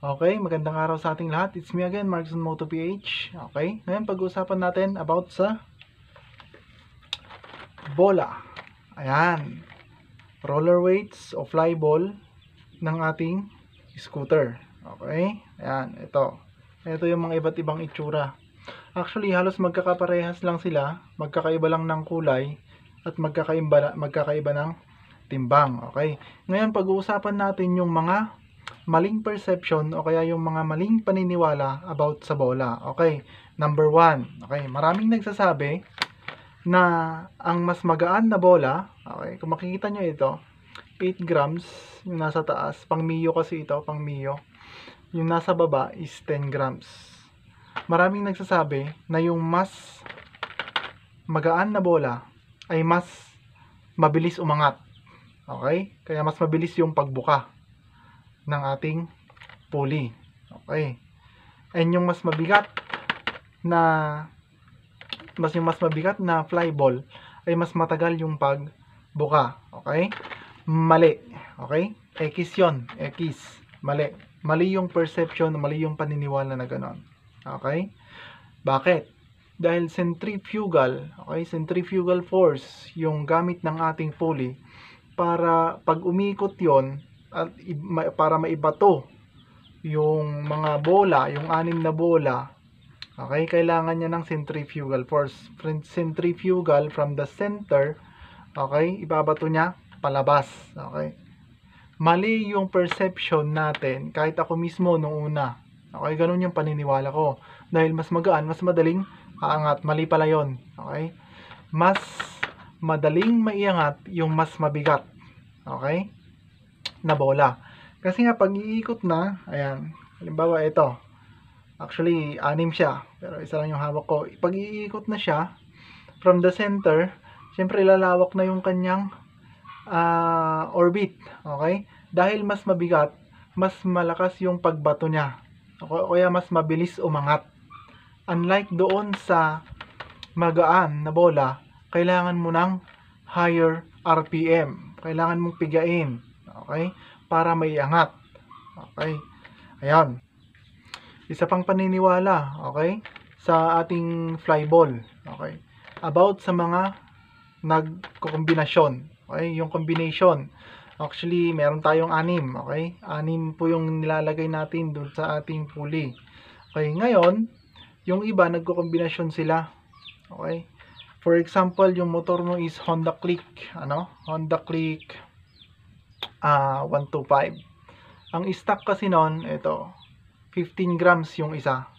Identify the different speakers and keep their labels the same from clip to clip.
Speaker 1: Okay, magandang araw sa ating lahat. It's me again, Markson Moto PH. Okay, ngayon pag-uusapan natin about sa bola. Ayan. Roller weights o fly ball ng ating scooter. Okay, ayan, ito. Ito yung mga iba't ibang itsura. Actually, halos magkakaparehas lang sila, magkakaiba lang ng kulay at magkakaiba, magkakaiba ng timbang. Okay, ngayon pag-uusapan natin yung mga maling perception o kaya yung mga maling paniniwala about sa bola. Okay, number one. Okay, maraming nagsasabi na ang mas magaan na bola, okay, kung makikita nyo ito, 8 grams yung nasa taas, pang Mio kasi ito, pang Mio. Yung nasa baba is 10 grams. Maraming nagsasabi na yung mas magaan na bola ay mas mabilis umangat. Okay? Kaya mas mabilis yung pagbuka ng ating pulley. Okay. And yung mas mabigat na mas yung mas mabigat na fly ball ay mas matagal yung pagbuka. Okay? Mali. Okay? X yun. X. Mali. Mali yung perception, mali yung paniniwala na ganon. Okay? Bakit? Dahil centrifugal, okay, centrifugal force yung gamit ng ating pulley para pag umikot yon at para maibato yung mga bola, yung anim na bola, okay, kailangan niya ng centrifugal force. Centrifugal from the center, okay, ibabato niya palabas, okay. Mali yung perception natin, kahit ako mismo nung una. Okay, ganun yung paniniwala ko. Dahil mas magaan, mas madaling aangat. Mali pala yon okay. Mas madaling maiangat yung mas mabigat. Okay? Na bola. Kasi nga pag iikot na, ayan, halimbawa ito. Actually, anim siya, pero isa lang yung hawak ko. Pag iikot na siya from the center, syempre lalawak na yung kanyang ah, orbit, okay? Dahil mas mabigat, mas malakas yung pagbato niya. O kaya mas mabilis umangat. Unlike doon sa magaan na bola, kailangan mo ng higher RPM. Kailangan mong pigain. Okay? Para maiangat. Okay? Ayan. Isa pang paniniwala, okay? Sa ating fly ball. Okay? About sa mga nagkokombinasyon. Okay? Yung combination. Actually, meron tayong anim. Okay? Anim po yung nilalagay natin doon sa ating pulley. Okay? Ngayon, yung iba nagkokombinasyon sila. Okay? For example, yung motor mo is Honda Click. Ano? Honda Click ah 125. Ang stock kasi noon, ito, 15 grams yung isa.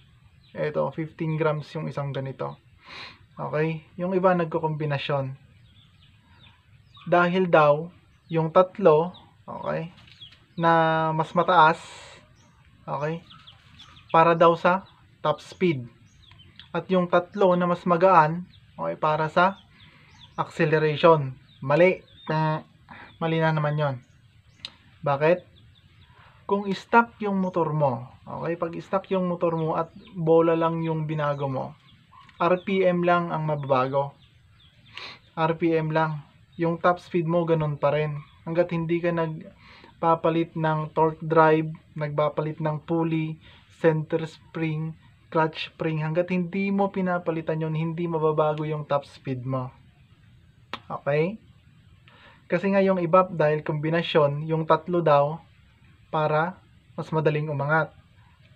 Speaker 1: Ito, 15 grams yung isang ganito. Okay? Yung iba nagko-kombinasyon. Dahil daw, yung tatlo, okay, na mas mataas, okay, para daw sa top speed. At yung tatlo na mas magaan, okay, para sa acceleration. Mali. Mali na naman yon. Bakit? Kung stuck yung motor mo, okay, pag stuck yung motor mo at bola lang yung binago mo, RPM lang ang mababago. RPM lang. Yung top speed mo ganun pa rin. Hanggat hindi ka nagpapalit ng torque drive, nagpapalit ng pulley, center spring, clutch spring, hanggat hindi mo pinapalitan yun, hindi mababago yung top speed mo. Okay? Kasi nga yung iba dahil kombinasyon, yung tatlo daw para mas madaling umangat.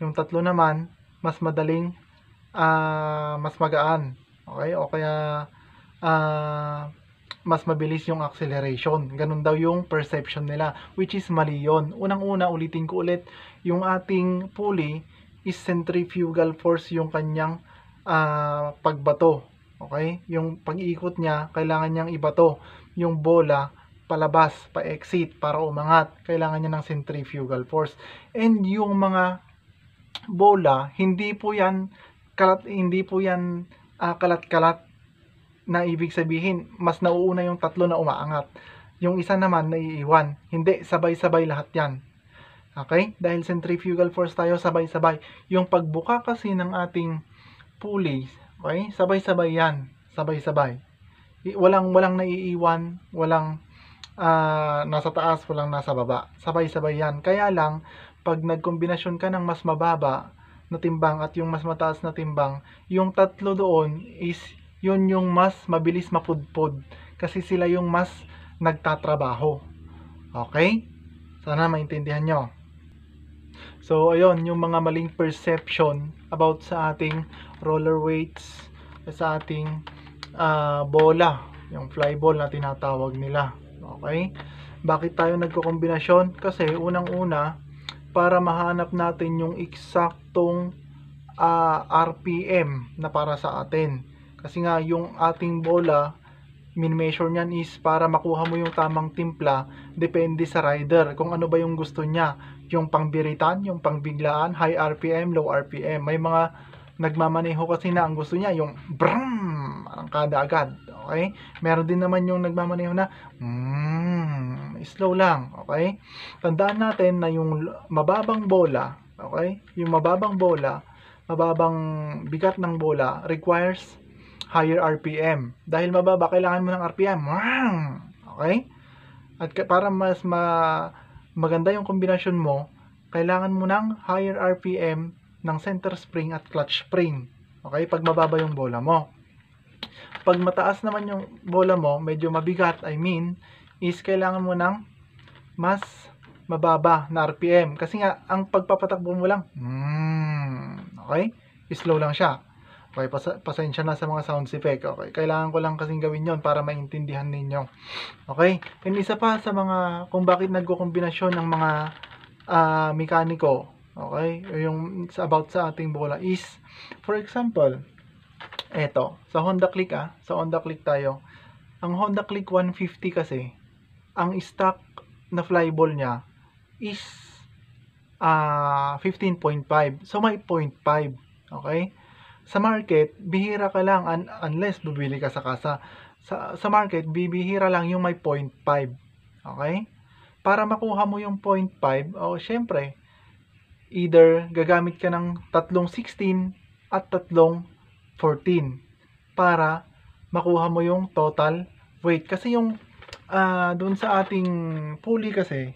Speaker 1: Yung tatlo naman mas madaling ah, mas magaan. Okay? O kaya ah, mas mabilis yung acceleration. Ganun daw yung perception nila which is mali yun. Unang-una ulitin ko ulit, yung ating pulley is centrifugal force yung kanyang ah, pagbato. Okay? Yung pag-ikot niya, kailangan niyang ibato yung bola palabas, pa-exit para umangat. Kailangan niya ng centrifugal force. And yung mga bola, hindi po yan kalat hindi po yan ah, kalat-kalat na ibig sabihin mas nauuna yung tatlo na umaangat. Yung isa naman naiiwan. Hindi sabay-sabay lahat 'yan. Okay? Dahil centrifugal force tayo sabay-sabay. Yung pagbuka kasi ng ating pulley, okay? Sabay-sabay 'yan. Sabay-sabay. Walang walang naiiwan, walang ah, nasa taas, walang nasa baba. Sabay-sabay yan. Kaya lang, pag nagkombinasyon ka ng mas mababa na timbang at yung mas mataas na timbang, yung tatlo doon is yun yung mas mabilis mapudpod kasi sila yung mas nagtatrabaho. Okay? Sana maintindihan nyo. So, ayun, yung mga maling perception about sa ating roller weights, sa ating ah, bola, yung fly ball na tinatawag nila. Okay? Bakit tayo nagkokombinasyon? Kasi unang-una, para mahanap natin yung eksaktong ah, RPM na para sa atin. Kasi nga, yung ating bola, min-measure niyan is para makuha mo yung tamang timpla, depende sa rider, kung ano ba yung gusto niya. Yung pangbiritan, yung pangbiglaan, high RPM, low RPM. May mga nagmamaneho kasi na ang gusto niya, yung brum, arangkada agad. Okay? Meron din naman yung nagmamaneho na, mm, slow lang. Okay? Tandaan natin na yung mababang bola, okay? Yung mababang bola, mababang bigat ng bola requires higher RPM. Dahil mababa, kailangan mo ng RPM. Okay? At para mas ma maganda yung kombinasyon mo, kailangan mo ng higher RPM ng center spring at clutch spring. Okay? Pag mababa yung bola mo. Pag mataas naman yung bola mo, medyo mabigat, I mean, is kailangan mo ng mas mababa na RPM. Kasi nga, ang pagpapatakbo mo lang, mm, okay? Slow lang siya. Okay, pas- pasensya na sa mga sounds effect. Okay, kailangan ko lang kasing gawin yon para maintindihan ninyo. Okay, and isa pa sa mga, kung bakit nagkukombinasyon ng mga ah, mekaniko, okay, yung about sa ating bola is, for example, eto, sa Honda Click ah, sa Honda Click tayo, ang Honda Click 150 kasi, ang stock na flyball niya is ah 15.5. So may 0.5. Okay? Sa market, bihira ka lang un- unless bibili ka sa kasa. Sa, sa market, bibihira lang yung may 0.5. Okay? Para makuha mo yung 0.5, o syempre, either gagamit ka ng tatlong 16 at tatlong 14 para makuha mo yung total weight. Kasi yung ah doon sa ating pulley kasi,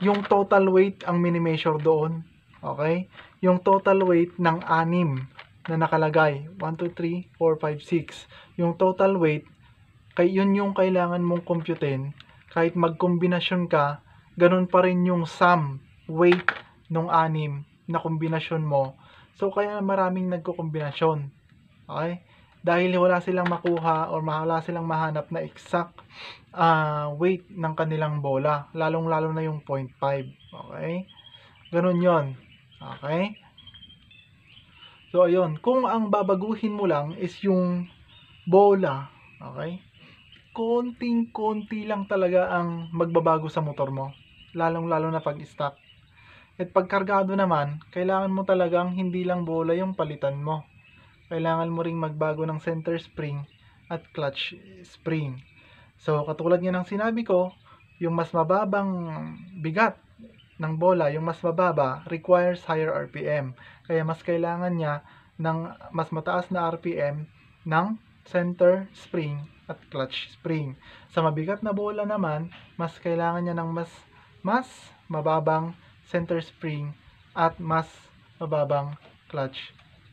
Speaker 1: yung total weight ang mini-measure doon. Okay? Yung total weight ng anim na nakalagay. 1, 2, 3, 4, 5, 6. Yung total weight, kay, yun yung kailangan mong computein. Kahit magkombinasyon ka, ganun pa rin yung sum weight ng anim na kombinasyon mo. So, kaya maraming nagkokombinasyon. Okay? Dahil wala silang makuha or wala silang mahanap na exact ah, weight ng kanilang bola. Lalong-lalo na yung 0.5. Okay? Ganun yon Okay? So, ayun. Kung ang babaguhin mo lang is yung bola, okay? Konting-konti lang talaga ang magbabago sa motor mo. Lalong-lalo na pag stock. At pag kargado naman, kailangan mo talagang hindi lang bola yung palitan mo. Kailangan mo ring magbago ng center spring at clutch spring. So, katulad nga ng sinabi ko, yung mas mababang bigat ng bola, yung mas mababa, requires higher RPM. Kaya mas kailangan niya ng mas mataas na RPM ng center spring at clutch spring. Sa mabigat na bola naman, mas kailangan niya ng mas mas mababang center spring at mas mababang clutch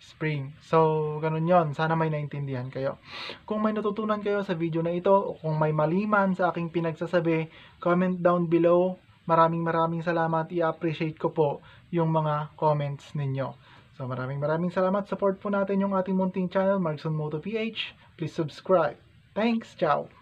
Speaker 1: spring. So, ganun yon Sana may naintindihan kayo. Kung may natutunan kayo sa video na ito, o kung may maliman sa aking pinagsasabi, comment down below. Maraming maraming salamat. I-appreciate ko po yung mga comments ninyo. So, maraming maraming salamat. Support po natin yung ating munting channel, Markson Moto PH. Please subscribe. Thanks. Ciao.